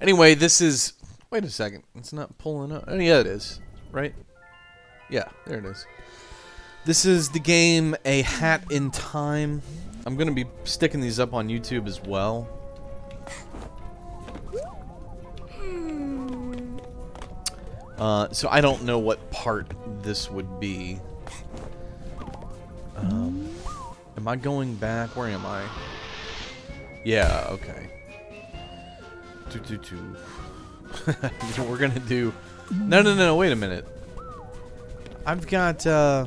Anyway, this is. Wait a second. It's not pulling up. Oh, yeah, it is. Right? Yeah, there it is. This is the game A Hat in Time. I'm going to be sticking these up on YouTube as well. Uh, so I don't know what part this would be. Um, am I going back? Where am I? Yeah, okay. Two, two, two. We're gonna do... No, no, no, wait a minute. I've got, uh...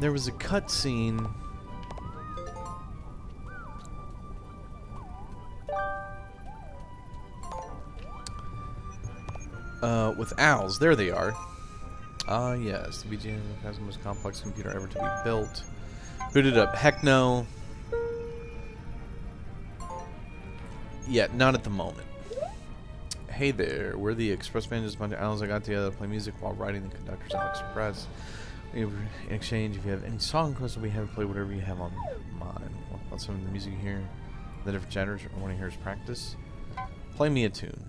There was a cutscene... Uh, with owls. There they are. Ah, uh, yes. The VGA has the most complex computer ever to be built. Booted up. Heck no. Yeah, not at the moment. Hey there, we're the Express Band, just a bunch of owls I got together to play music while riding the conductor's Owl Express. In exchange, if you have any song requests, we have play whatever you have on mind. What some of the music hear, the different genres I want to hear is practice. Play me a tune.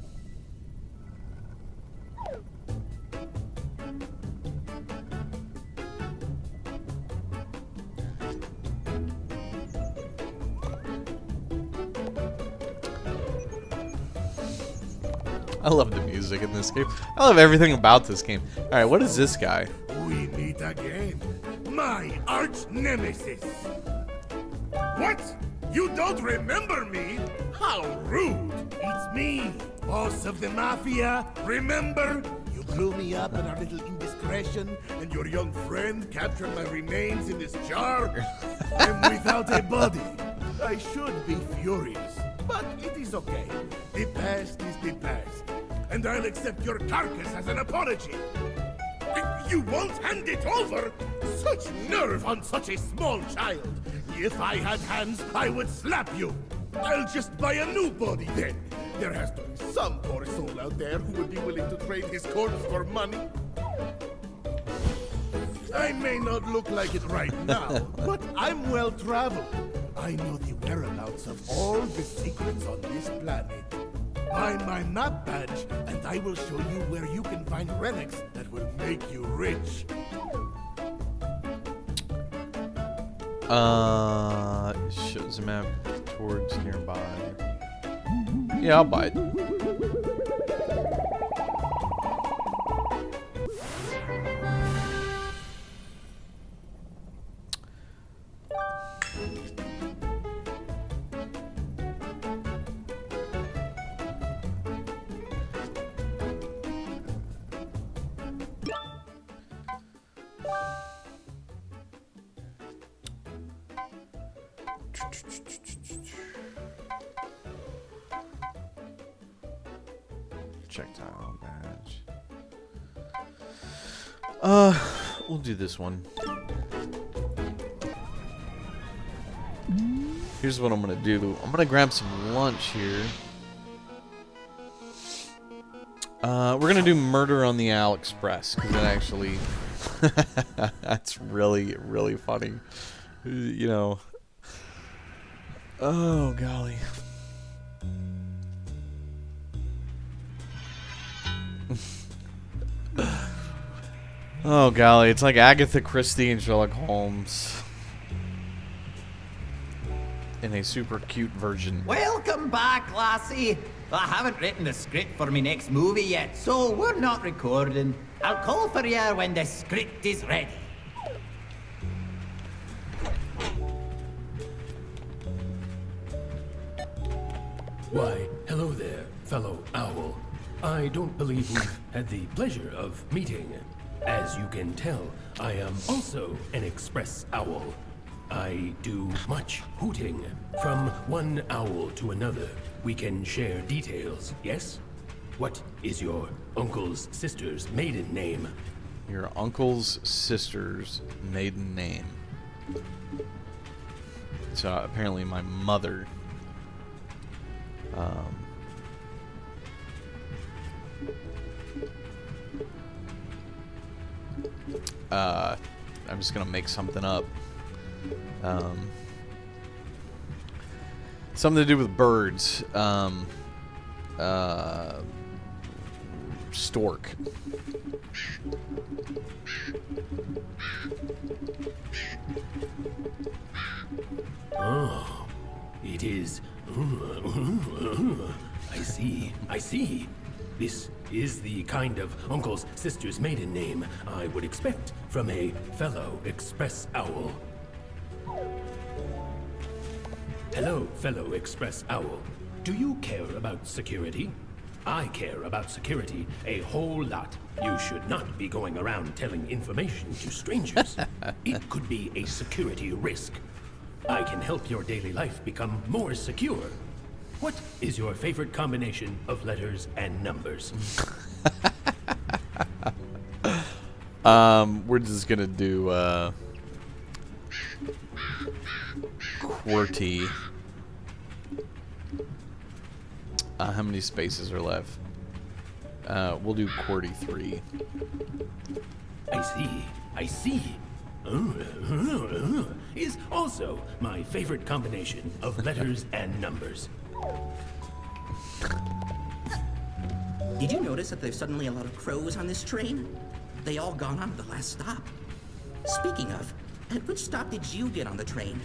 I love the music in this game. I love everything about this game. Alright, what is this guy? We meet again. My arch nemesis. What? You don't remember me? How rude. It's me, boss of the Mafia. Remember? You blew me up in our little indiscretion, and your young friend captured my remains in this jar. I'm without a body. I should be furious, but it is okay. The past is the past and I'll accept your carcass as an apology. You won't hand it over? Such nerve on such a small child. If I had hands, I would slap you. I'll just buy a new body then. There has to be some poor soul out there who would be willing to trade his corpse for money. I may not look like it right now, but I'm well traveled. I know the whereabouts of all the secrets on this planet. Buy my map badge, and I will show you where you can find relics that will make you rich. Uh, shows a map towards nearby. Yeah, I'll buy it. Check tile badge. Uh, we'll do this one. Here's what I'm gonna do. I'm gonna grab some lunch here. Uh, we're gonna do Murder on the Owl Express because it actually, that's really really funny. You know. Oh golly. Oh golly, it's like Agatha Christie and Sherlock Holmes in a super cute version. Welcome back, lassie. I haven't written the script for my next movie yet, so we're not recording. I'll call for you when the script is ready. Why, hello there, fellow owl. I don't believe we've had the pleasure of meeting. As you can tell, I am also an express owl. I do much hooting. From one owl to another, we can share details, yes? What is your uncle's sister's maiden name? Your uncle's sister's maiden name. So apparently my mother um, uh, I'm just gonna make something up. Um, Something to do with birds. Um, uh, stork. Oh, it is. I see, I see. This is the kind of uncle's sister's maiden name I would expect from a fellow express owl. Hello, fellow express owl. Do you care about security? I care about security a whole lot. You should not be going around telling information to strangers. it could be a security risk. I can help your daily life become more secure. What is your favorite combination of letters and numbers? Um, we're just gonna do uh, QWERTY. Uh, how many spaces are left? Uh, we'll do QWERTY three. I see, I see. Is also my favorite combination of letters and numbers. Did you notice that there's suddenly a lot of crows on this train? They all gone on at the last stop. Speaking of, at which stop did you get on the train?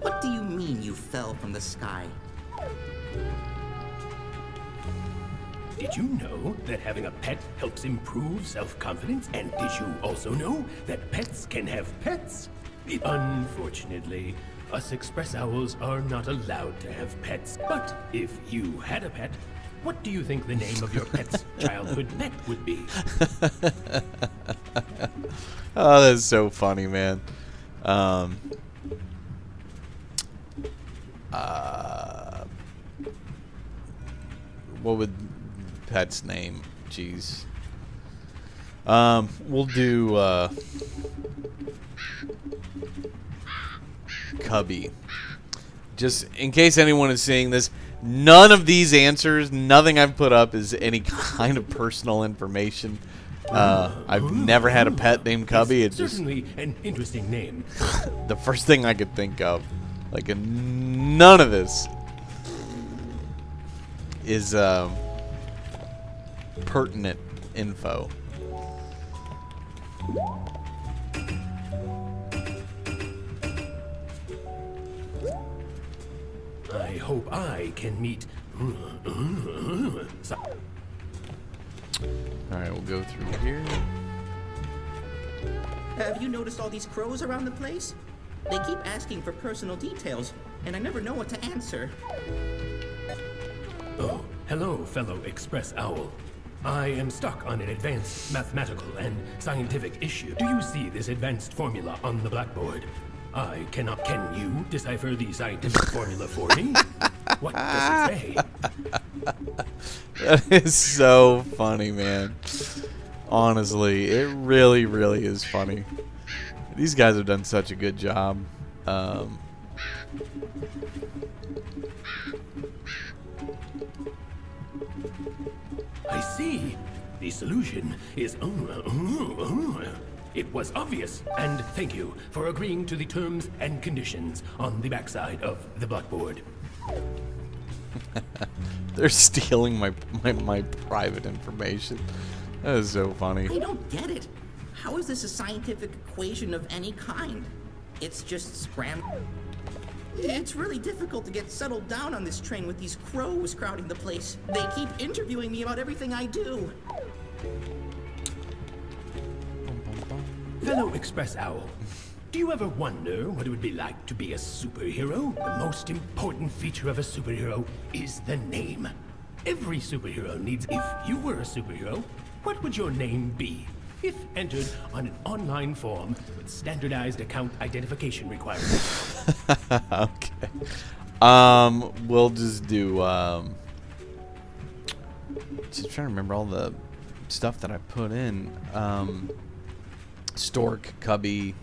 What do you mean you fell from the sky? Did you know that having a pet helps improve self-confidence? And did you also know that pets can have pets? Unfortunately, us express owls are not allowed to have pets. But if you had a pet, what do you think the name of your pet's childhood pet would be? Oh, that's so funny, man. Um, uh, what would pet's name? Jeez. Um, we'll do uh, Cubby. Just in case anyone is seeing this, none of these answers, nothing I've put up is any kind of personal information. Uh, I've never had a pet named Cubby. It's certainly an interesting name. the first thing I could think of. Like, uh, none of this is um, pertinent info. I hope I can meet. Alright, we'll go through here. Have you noticed all these crows around the place? They keep asking for personal details, and I never know what to answer. Oh, hello, fellow Express Owl. I am stuck on an advanced mathematical and scientific issue. Do you see this advanced formula on the blackboard? I cannot. Can you decipher the scientific formula for me? What does it say? That is so funny, man. Honestly, it really, really is funny. These guys have done such a good job. Um, I see. The solution is. It was obvious, and thank you for agreeing to the terms and conditions on the backside of the blackboard. they're stealing my, my my private information. That is so funny. I don't get it. How is this a scientific equation of any kind? It's just scram. It's really difficult to get settled down on this train with these crows crowding the place. They keep interviewing me about everything I do. Fellow Express Owl, do you ever wonder what it would be like to be a superhero? The most important feature of a superhero is the name. Every superhero needs. If you were a superhero, what would your name be? If entered on an online form with standardized account identification requirements. okay. Um, we'll just do. Um, just trying to remember all the stuff that I put in. Um, Stork, Cubby.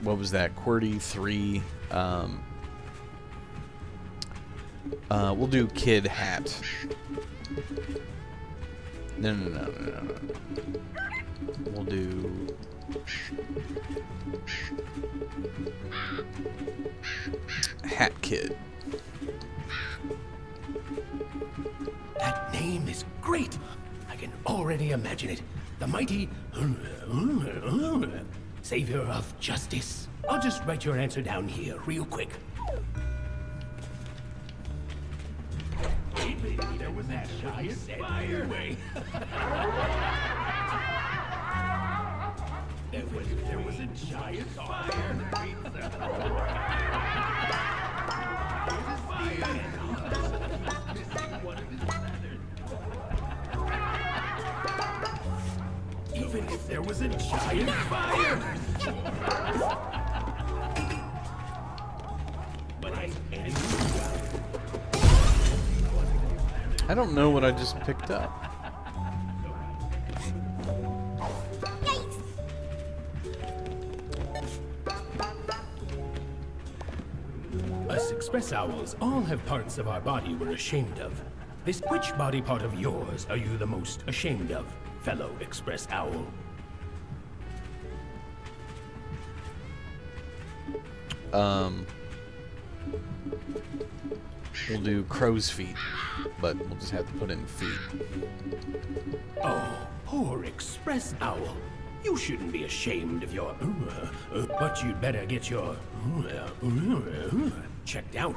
What was that? QWERTY three. Um, uh, we'll do Kid Hat. No, no, no, no, no, no. We'll do. Hat Kid. That name is great. I can already imagine it. The mighty savior of justice. I'll just write your answer down here real quick. There was. There was, a giant fire. there was a giant fire. I I don't know what I just picked up. Us express owls all have parts of our body we're ashamed of. This which body part of yours are you the most ashamed of, fellow express owl? Um, we'll do crow's feet, but we'll just have to put in feet. Oh, poor express owl. You shouldn't be ashamed of your uh, uh, but you'd better get your uh, uh, checked out.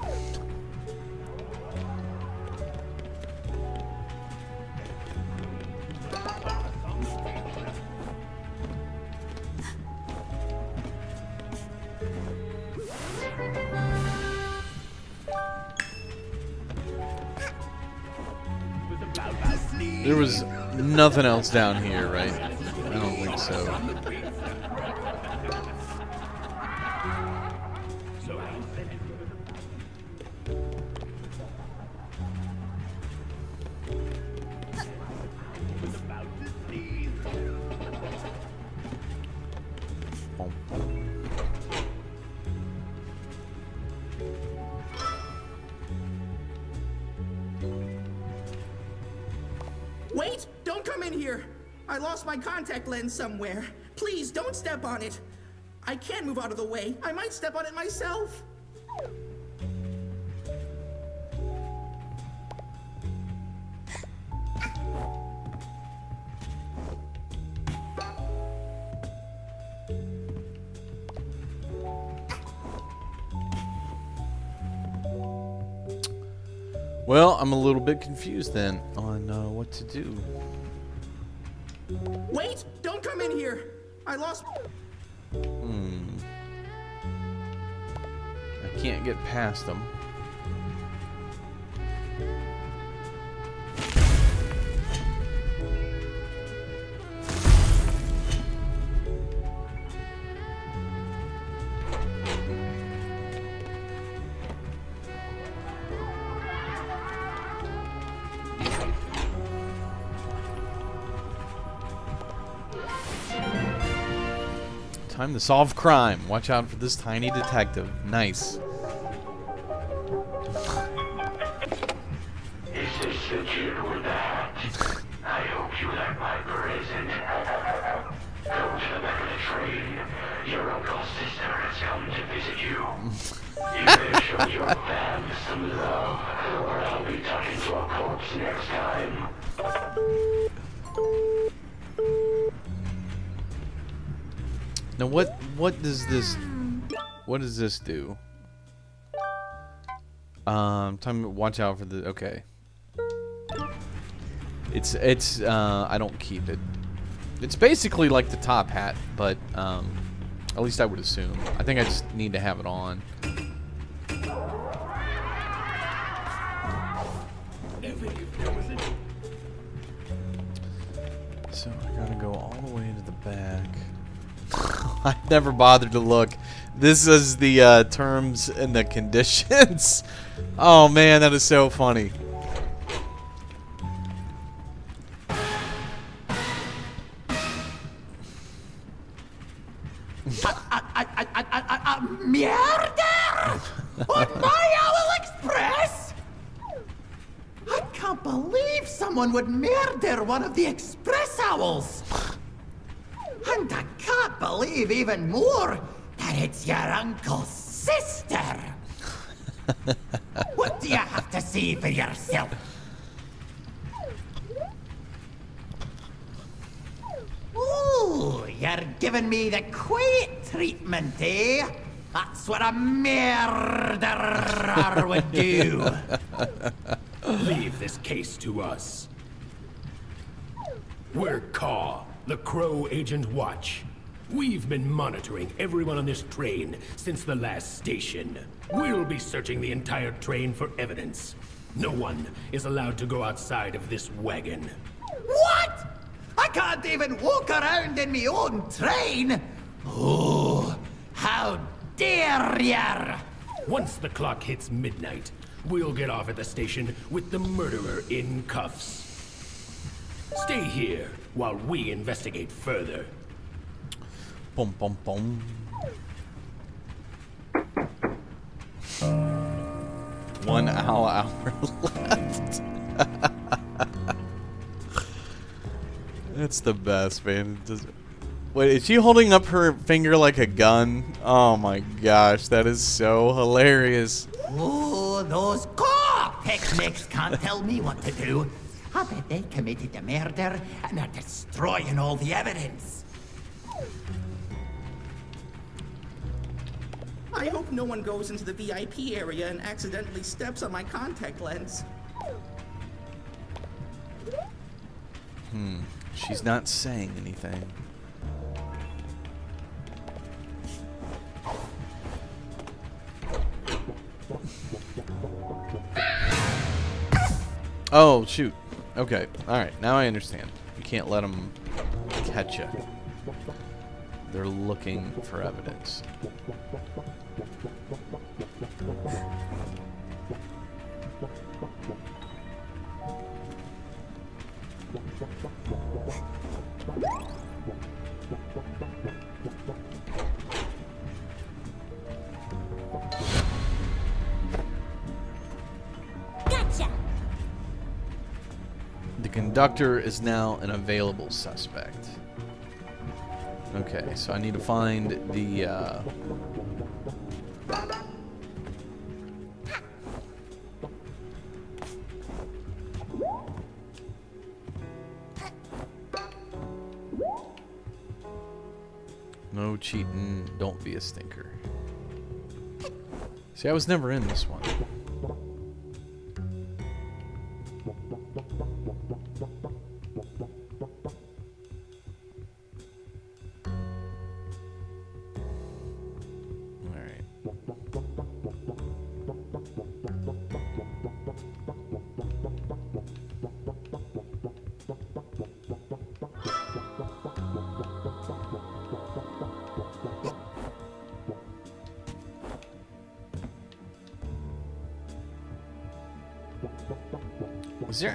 Nothing else down here, right? Move out of the way. I might step on it myself. Well, I'm a little bit confused then on uh, what to do. Wait! Don't come in here! I lost. Can't get past them. Time to solve crime. Watch out for this tiny detective. Nice. What does this what does this do? Um time to watch out for the okay. It's it's uh I don't keep it. It's basically like the top hat, but um at least I would assume. I think I just need to have it on. So I gotta go all the way to the back. I never bothered to look. This is the uh, terms and the conditions. oh man, that is so funny. Murder on my Owl Express. I can't believe someone would murder one of the Express Owls. And I can't believe even more that it's your uncle's sister. what do you have to see for yourself? Ooh, you're giving me the quiet treatment, eh? That's what a murderer would do. Leave this case to us. We're Caw, the Crow Agent Watch. We've been monitoring everyone on this train since the last station. We'll be searching the entire train for evidence. No one is allowed to go outside of this wagon. What? I can't even walk around in my own train. Oh, how dare ya! Once the clock hits midnight, we'll get off at the station with the murderer in cuffs. Stay here while we investigate further. Boom, boom, boom. One hour, hour left. That's the best, man. Does- Wait, is she holding up her finger like a gun? Oh my gosh, that is so hilarious. Oh, those core techniques can't tell me what to do. I bet they committed the murder and are destroying all the evidence. I hope no one goes into the VIP area and accidentally steps on my contact lens. Hmm. She's not saying anything. Oh, shoot. Okay. Alright, now I understand. You can't let them catch you. They're looking for evidence. Conductor is now an available suspect. Okay, so I need to find the, uh... No cheating, don't be a stinker. See, I was never in this one.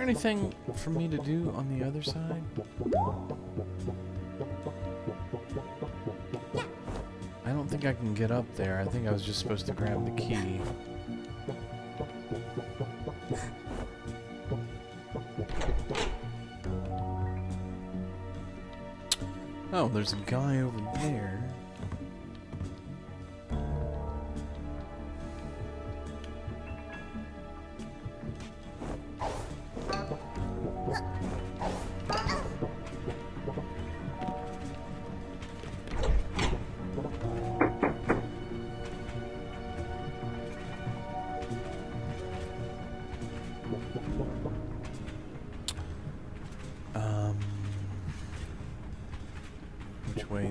Anything for me to do on the other side? I don't think I can get up there. I think I was just supposed to grab the key. Oh, there's a guy over there.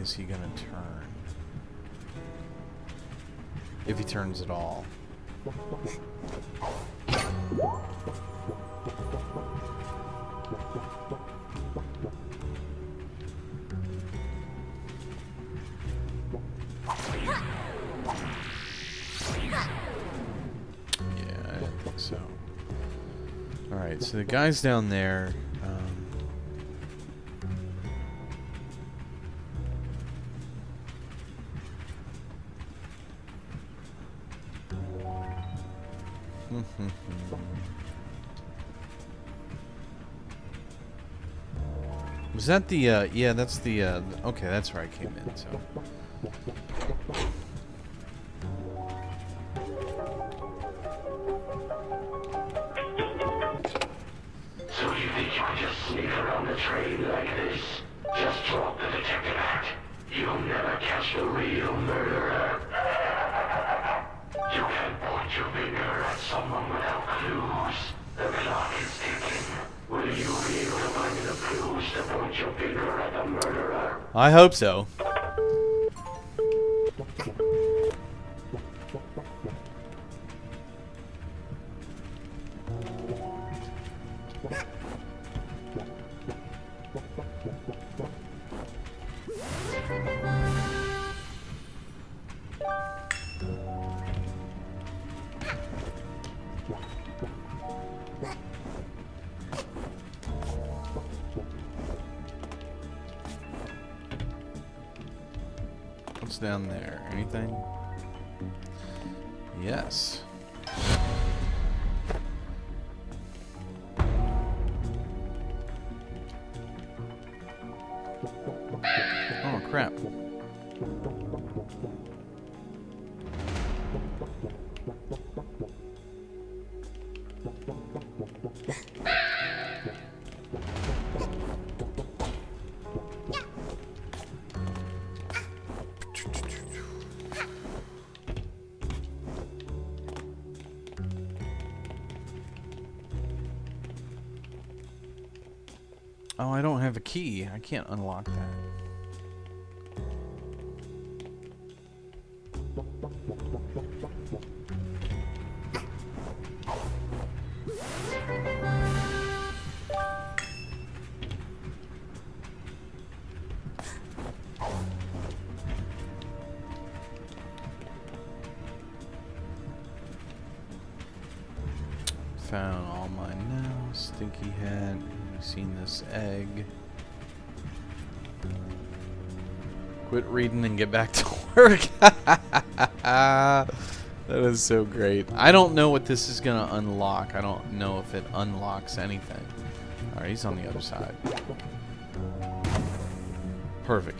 Is he gonna turn? If he turns at all. Yeah, I think so. Alright, so the guy's down there. that the, uh, yeah, that's the, uh, okay, that's where I came in, so. So you think you can just sneak around the train like this? Just drop the detective act. You'll never catch the real murderer. I hope so. Oh, I don't have a key. I can't unlock that. Reading and get back to work. that is so great. I don't know what this is going to unlock. I don't know if it unlocks anything. Alright, he's on the other side. Perfect.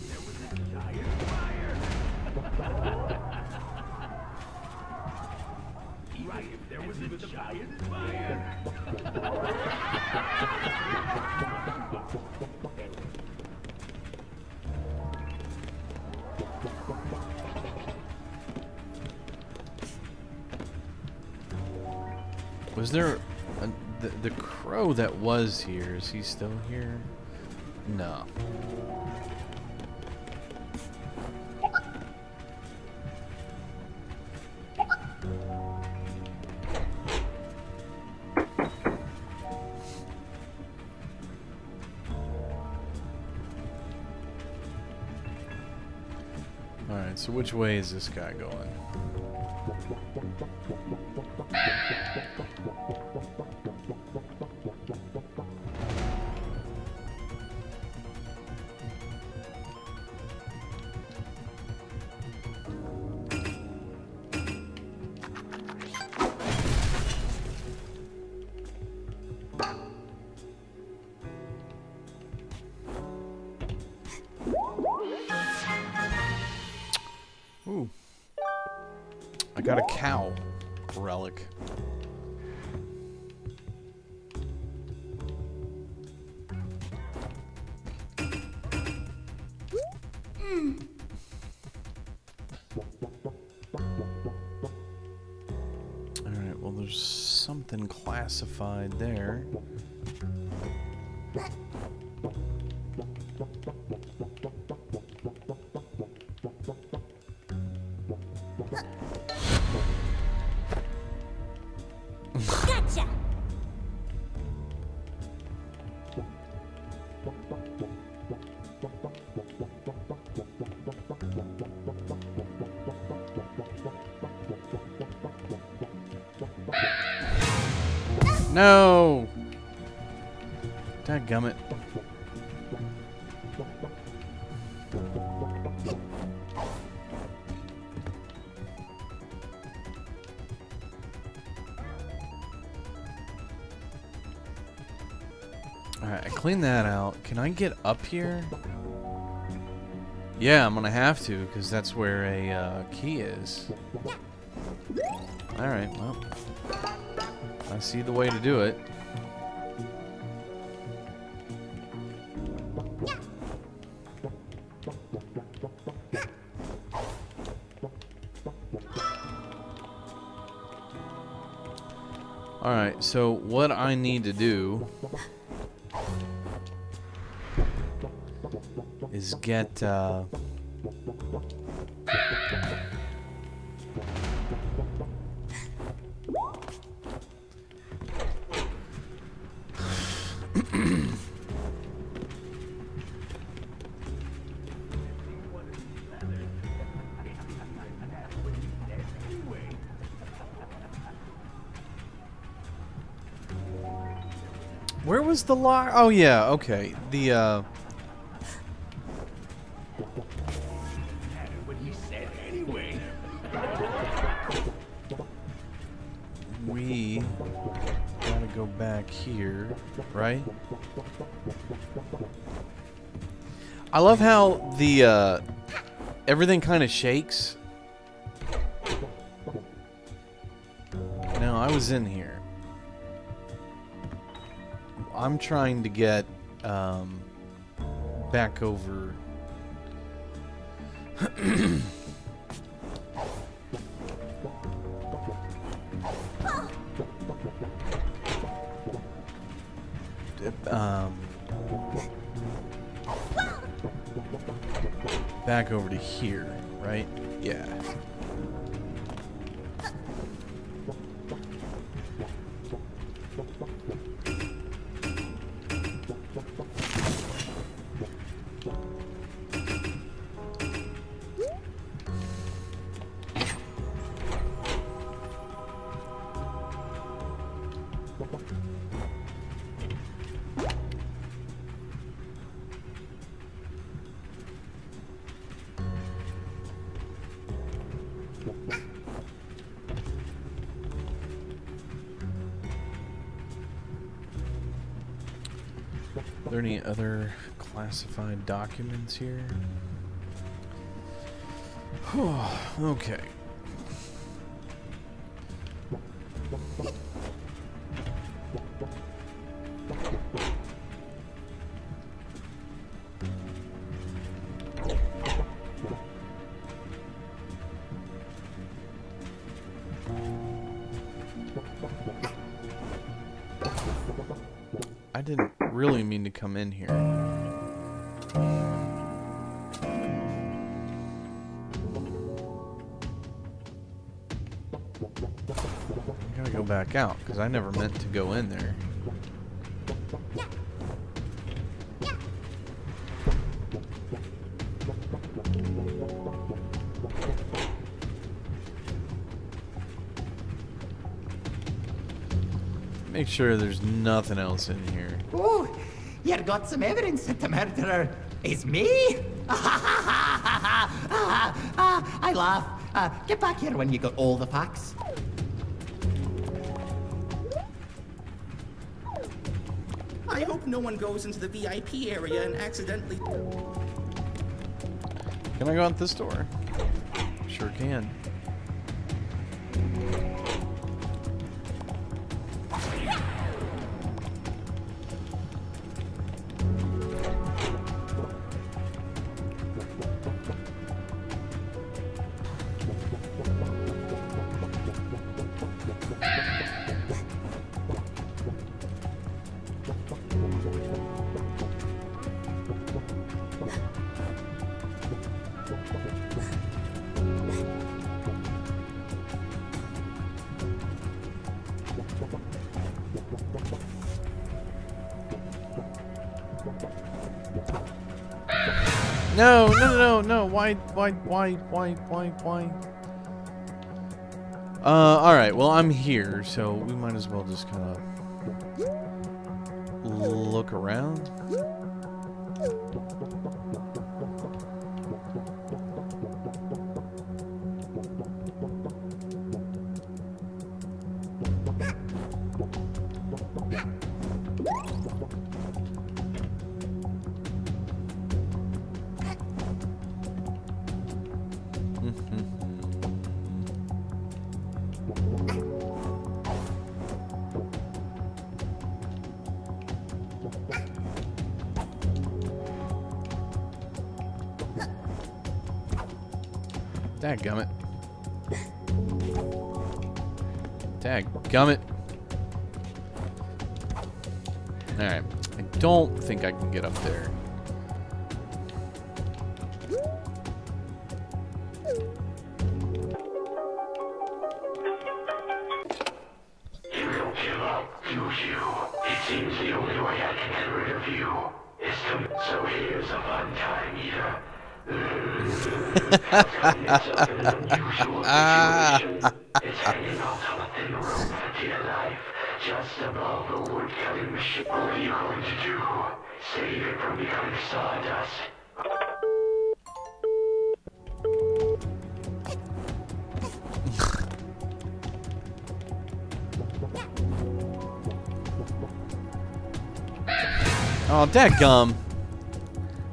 was here? Is he still here? No. Alright, so which way is this guy going? I got a cow relic. Alright, well, there's something classified there. Dadgummit. Alright, I cleaned that out. Can I get up here? Yeah, I'm gonna have to, because that's where a uh, key is. Alright, well. I see the way to do it. Alright, so what I need to do is get uh, the lock? Oh yeah, okay. The uh we gotta go back here, right? I love how the uh everything kind of shakes. No, I was in here. I'm trying to get um back over um, back over to here, right? Yeah. Classified documents here? okay. I didn't really mean to come in here. I gotta go back out because I never meant to go in there. Make sure there's nothing else in here. Ooh, you got some evidence that the murderer is me? I laugh. Uh, get back here when you got all the facts. I hope no one goes into the VIP area and accidentally. Can I go out this door? Sure can. No, no, no, no, no. Why, why, why, why, why, why? Uh, alright, well, I'm here, so we might as well just kind of look around. Dadgummit. Alright. I don't think I can get up there. Just above the machine. What are you going to do? Save it from sawdust? Oh, dadgum.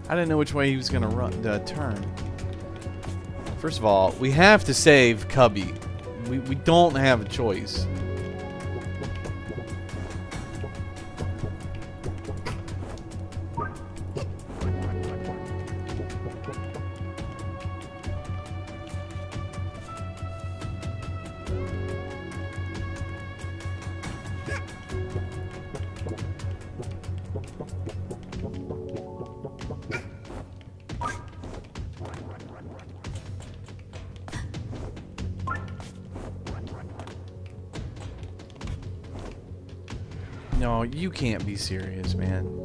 I didn't know which way he was going to run, uh, turn. First of all, we have to save Cubby. We, we don't have a choice. Can't be serious, man.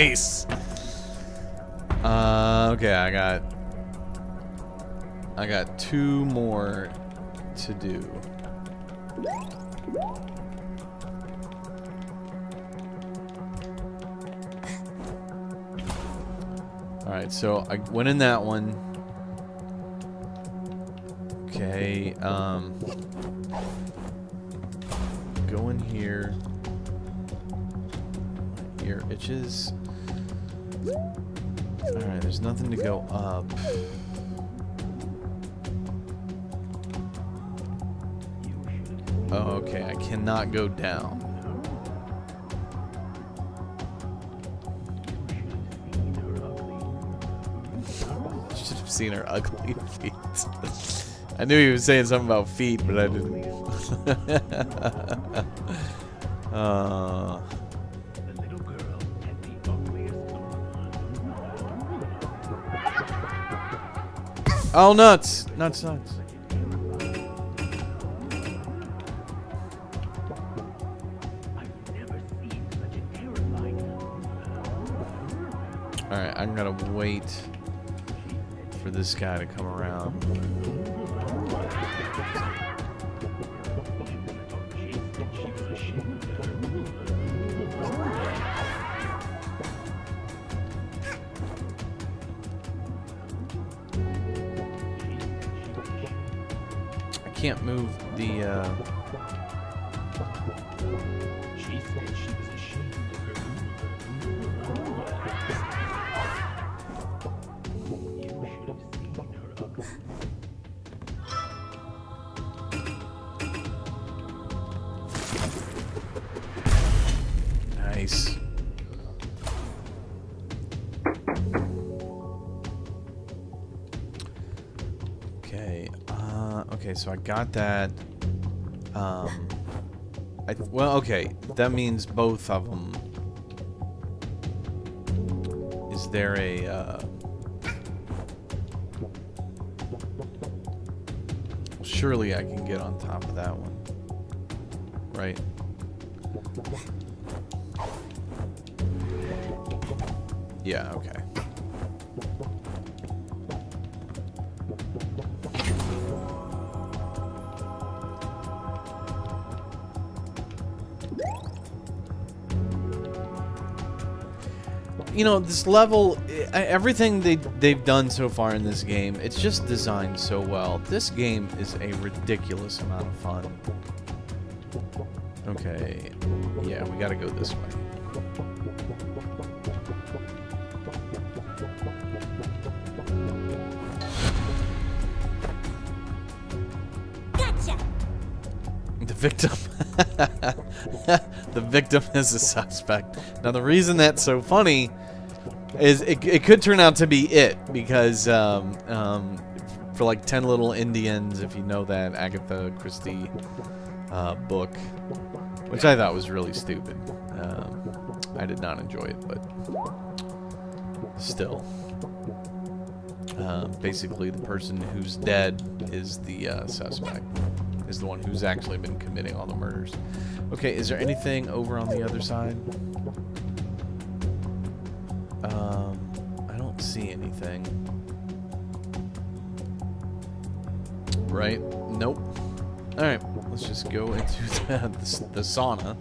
Nice. Uh, okay, I got I got two more to do. All right, so I went in that one. Ear itches. Alright, there's nothing to go up. Oh, okay, I cannot go down. Should have seen her ugly feet. I knew he was saying something about feet, but I didn't. uh, oh, nuts! Nuts, nuts. Alright, I'm gonna wait for this guy to come around. She said she was ashamed of her You should have seen her ugly. Nice. Okay. Uh, okay, so I got that. Um, I, well, okay. That means both of them. Is there a... Uh, surely I can get on top of that one. Right? Yeah, okay. You know, this level, eh, everything they, they've done so far in this game, it's just designed so well. This game is a ridiculous amount of fun. Okay, yeah, we gotta go this way. Gotcha! The victim. the victim is a suspect. Now, the reason that's so funny is it, it could turn out to be it because um, um, for like 10 Little Indians, if you know that Agatha Christie uh, book, which I thought was really stupid. Um, I did not enjoy it, but still. Uh, basically, the person who's dead is the uh, suspect, is the one who's actually been committing all the murders. Okay, is there anything over on the other side? Anything. Right? Nope. Alright, let's just go into the, the, the sauna.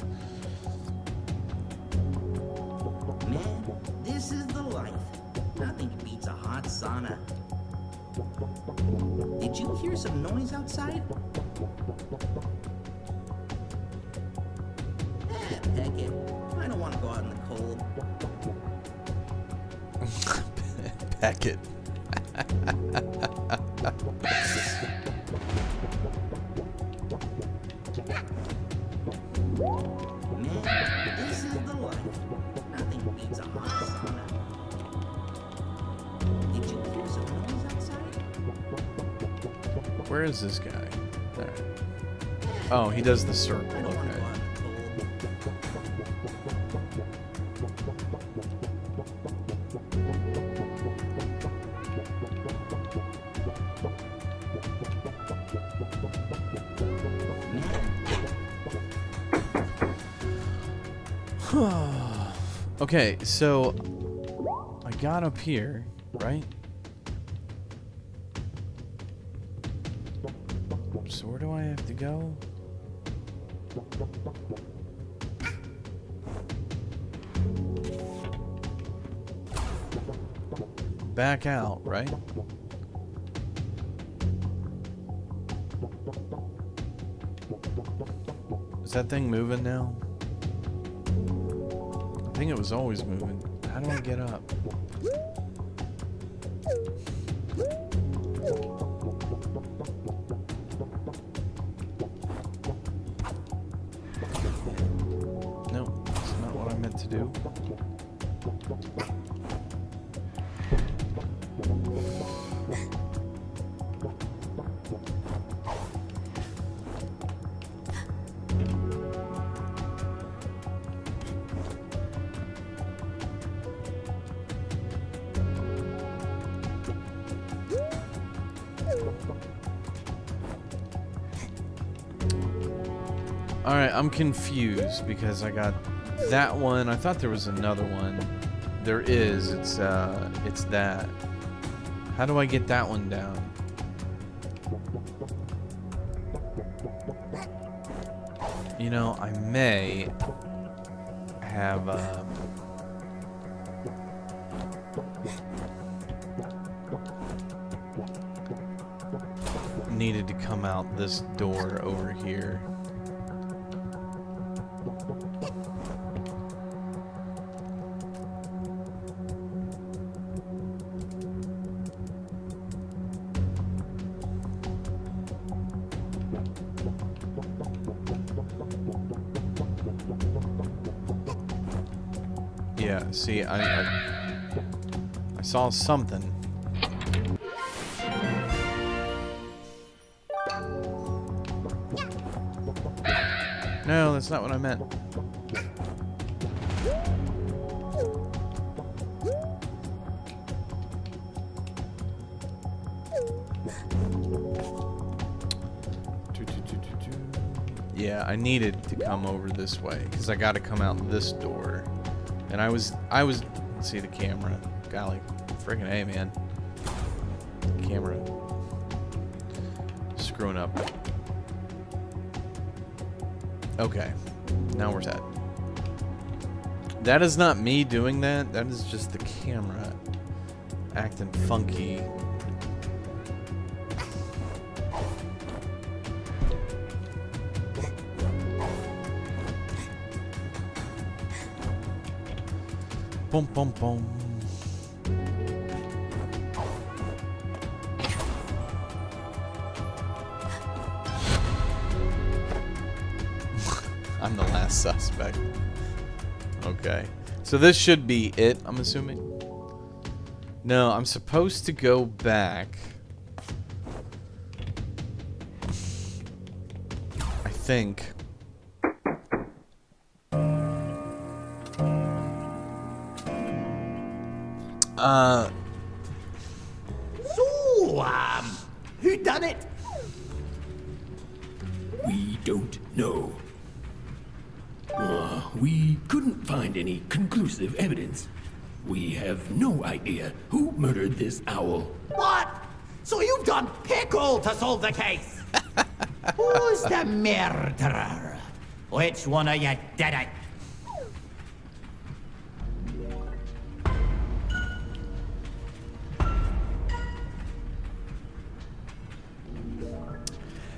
Okay, so I got up here, right? So where do I have to go? Back out, right? Is that thing moving now? I think it was always moving. How do I get up? I'm confused because I got that one. I thought there was another one. There is. It's uh it's that. How do I get that one down? You know, I may have uh needed to come out this door over here. Saw something. No, that's not what I meant. Yeah, I needed to come over this way because I got to come out this door, and I was I was see the camera. Golly, freaking a man, camera screwing up. Okay, now we're set. That is not me doing that. That is just the camera acting funky. Boom, boom, boom. Suspect. Okay. So this should be it, I'm assuming. No, I'm supposed to go back. I think. Uh, idea who murdered this owl. What? So you've done pickle to solve the case? Who's the murderer? Which one of you did it?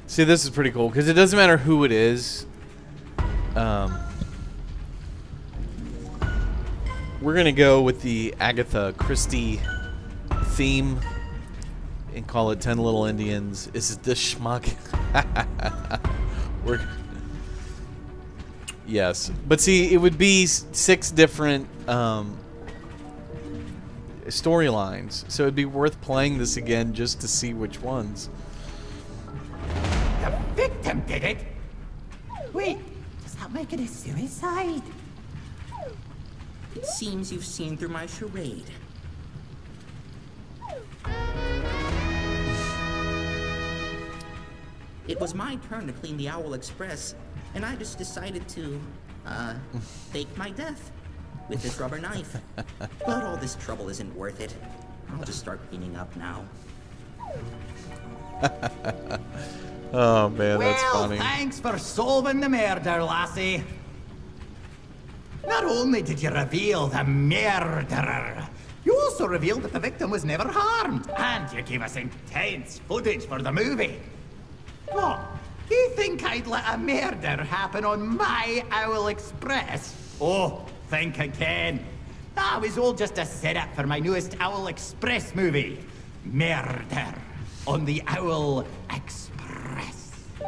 see, this is pretty cool because it doesn't matter who it is. Um, we're gonna go with the Agatha Christie theme and call it Ten Little Indians. Is it the schmuck? we're yes, but see, it would be six different um, storylines, so it'd be worth playing this again just to see which ones. The victim did it? Wait, does that make it a suicide? It seems you've seen through my charade. It was my turn to clean the Owl Express, and I just decided to, uh, fake my death with this rubber knife. But all this trouble isn't worth it. I'll just start cleaning up now. Oh man, that's well, funny. thanks for solving the murder, lassie. Not only did you reveal the murderer, you also revealed that the victim was never harmed, and you gave us intense footage for the movie. What? You think I'd let a murder happen on my Owl Express? Oh, think again. That was all just a setup for my newest Owl Express movie. Murder on the Owl Express.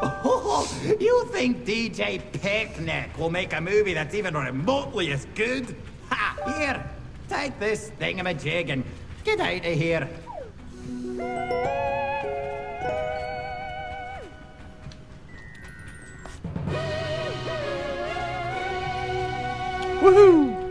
Oh, you think DJ Picnic will make a movie that's even remotely as good? Ha! Here, take this thingamajig and get out of here. Woohoo!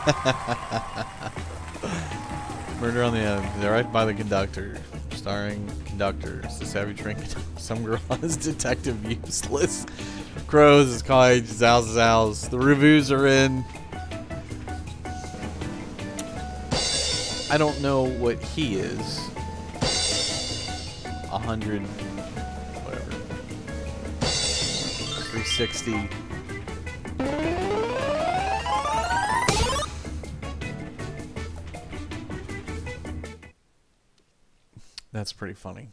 Murder on the uh, End, directed by the conductor, starring conductors, the savvy trinket, some girl is detective useless, crows is college, zows zows. The reviews are in. I don't know what he is. A hundred, whatever. 360. That's pretty funny.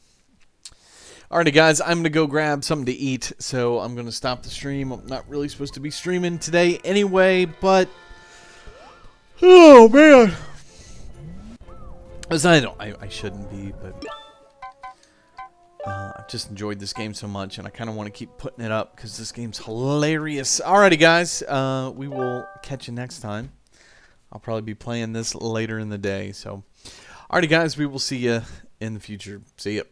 Alrighty, guys, I'm gonna go grab something to eat, so I'm gonna stop the stream. I'm not really supposed to be streaming today anyway, but oh man, as I don't, I, I shouldn't be, but uh, I've just enjoyed this game so much, and I kind of want to keep putting it up because this game's hilarious. Alrighty, guys, uh, we will catch you next time. I'll probably be playing this later in the day, so alrighty, guys, we will see you in the future. See ya.